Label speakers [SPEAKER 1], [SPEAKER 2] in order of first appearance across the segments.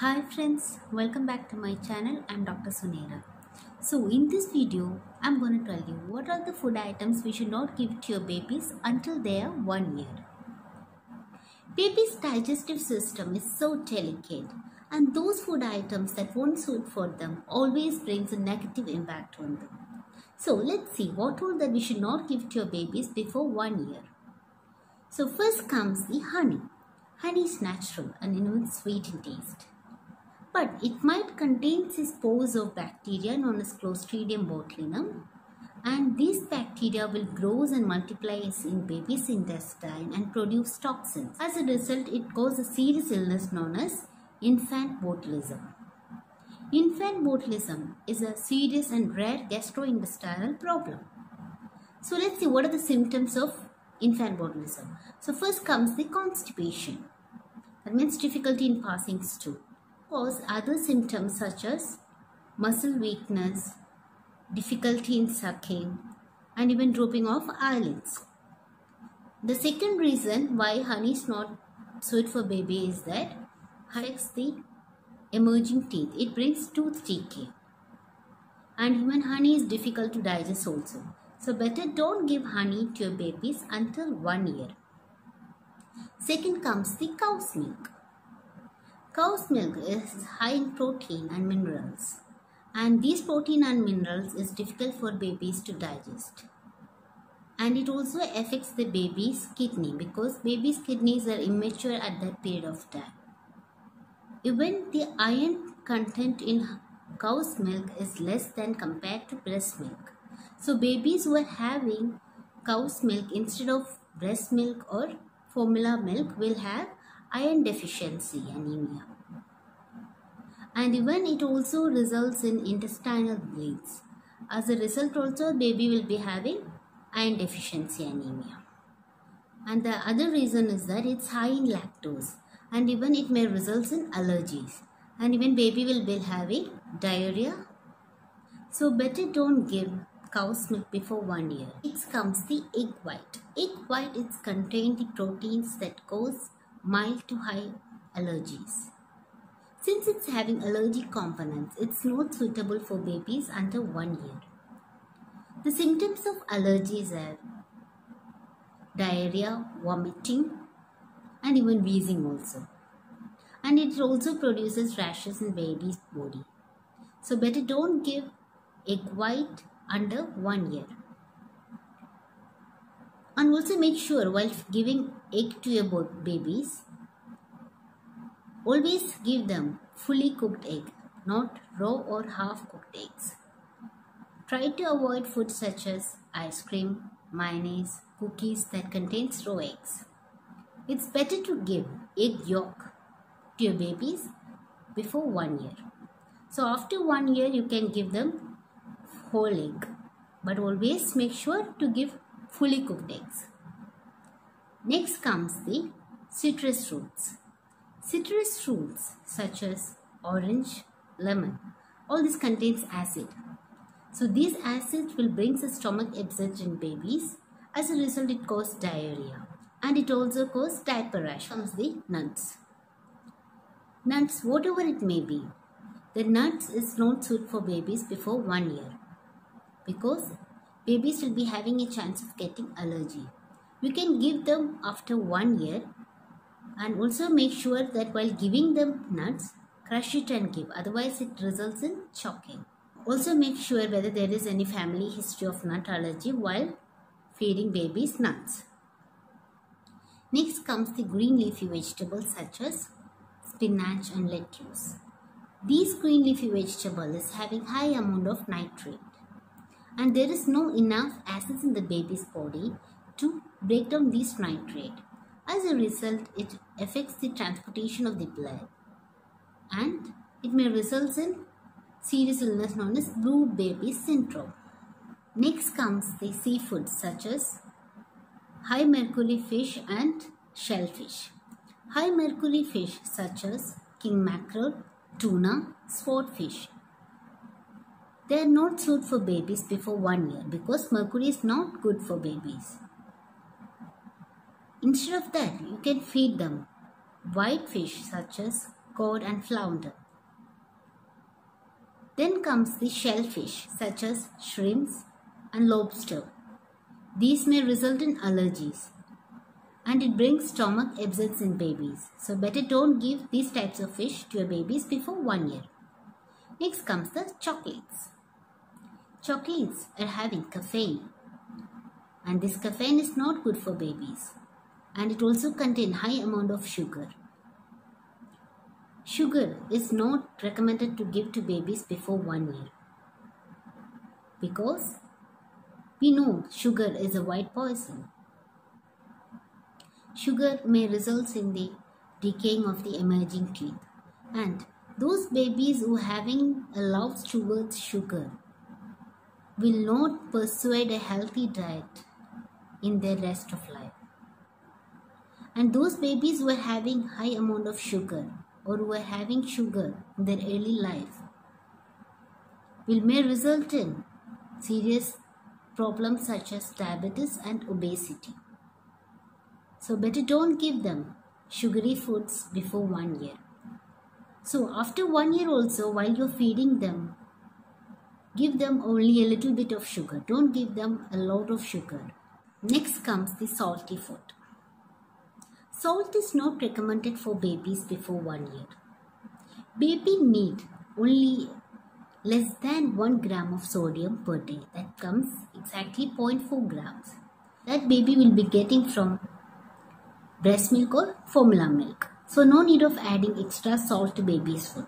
[SPEAKER 1] Hi friends, welcome back to my channel. I'm Dr. Suneera. So in this video, I'm going to tell you what are the food items we should not give to your babies until they are one year. Baby's digestive system is so delicate and those food items that won't suit for them always brings a negative impact on them. So let's see what all that we should not give to your babies before one year. So first comes the honey. Honey is natural and even sweet taste. But it might contain spores of bacteria known as Clostridium botulinum and these bacteria will grow and multiply in baby's intestine and produce toxins. As a result, it causes a serious illness known as infant botulism. Infant botulism is a serious and rare gastrointestinal problem. So let's see what are the symptoms of infant botulism. So first comes the constipation. That means difficulty in passing stool. Cause other symptoms such as muscle weakness, difficulty in sucking, and even drooping of eyelids. The second reason why honey is not suited for baby is that affects the emerging teeth. It brings tooth decay. And even honey is difficult to digest also. So better don't give honey to your babies until one year. Second comes the cow's milk. Cow's milk is high in protein and minerals and these protein and minerals is difficult for babies to digest and it also affects the baby's kidney because baby's kidneys are immature at that period of time. Even the iron content in cow's milk is less than compared to breast milk. So babies who are having cow's milk instead of breast milk or formula milk will have iron deficiency anemia. And even it also results in intestinal bleeds. As a result also baby will be having iron deficiency anemia. And the other reason is that it's high in lactose and even it may result in allergies. And even baby will be having diarrhea. So better don't give cow's milk before one year. Next comes the egg white. Egg white is contain the proteins that cause mild to high allergies. Since it's having allergic components, it's not suitable for babies under one year. The symptoms of allergies are diarrhea, vomiting, and even wheezing also. And it also produces rashes in baby's body. So better don't give egg white under one year. And also make sure while giving egg to your babies, always give them fully cooked egg, not raw or half cooked eggs. Try to avoid foods such as ice cream, mayonnaise, cookies that contains raw eggs. It's better to give egg yolk to your babies before one year. So after one year you can give them whole egg but always make sure to give fully cooked eggs. Next comes the citrus fruits. Citrus fruits such as orange, lemon, all this contains acid. So these acids will bring the stomach upset in babies. As a result, it causes diarrhea. And it also causes diaper rash. Comes the nuts. Nuts, whatever it may be, the nuts is not suited for babies before one year because babies will be having a chance of getting allergy. You can give them after one year and also make sure that while giving them nuts, crush it and give otherwise it results in choking. Also make sure whether there is any family history of nut allergy while feeding babies nuts. Next comes the green leafy vegetables such as spinach and lettuce. These green leafy vegetable is having high amount of nitrate and there is no enough acids in the baby's body to break down this nitrate. As a result, it affects the transportation of the blood and it may result in serious illness known as blue baby syndrome. Next comes the seafood such as high mercury fish and shellfish. High mercury fish such as king mackerel, tuna, swordfish. They are not suited for babies before one year because mercury is not good for babies. Instead of that, you can feed them white fish such as cod and flounder. Then comes the shellfish such as shrimps and lobster. These may result in allergies and it brings stomach upsets in babies. So better don't give these types of fish to your babies before one year. Next comes the chocolates. Chocolates are having caffeine and this caffeine is not good for babies and it also contain high amount of sugar. Sugar is not recommended to give to babies before one year because we know sugar is a white poison. Sugar may result in the decaying of the emerging teeth and those babies who having a love towards sugar will not persuade a healthy diet in their rest of life. And those babies who are having high amount of sugar or who are having sugar in their early life will may result in serious problems such as diabetes and obesity. So better don't give them sugary foods before one year. So after one year also while you're feeding them, give them only a little bit of sugar. Don't give them a lot of sugar. Next comes the salty food. Salt is not recommended for babies before one year. Baby need only less than 1 gram of sodium per day. That comes exactly 0.4 grams. That baby will be getting from breast milk or formula milk. So no need of adding extra salt to baby's food.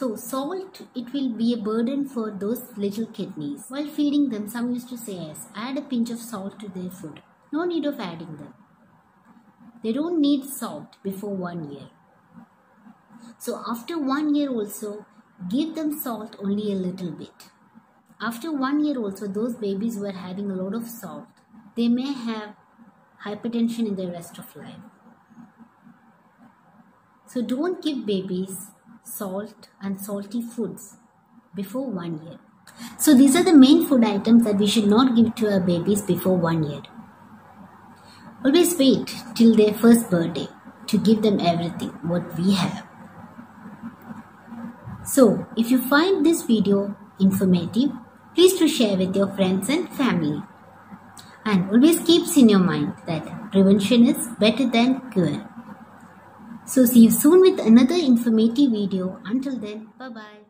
[SPEAKER 1] So salt, it will be a burden for those little kidneys. While feeding them, some used to say yes, add a pinch of salt to their food. No need of adding them. They don't need salt before one year. So after one year also, give them salt only a little bit. After one year also, those babies who are having a lot of salt, they may have hypertension in the rest of life. So don't give babies salt and salty foods before one year. So these are the main food items that we should not give to our babies before one year. Always wait till their first birthday to give them everything what we have. So, if you find this video informative, please to share with your friends and family. And always keeps in your mind that prevention is better than cure. So see you soon with another informative video. Until then, bye bye.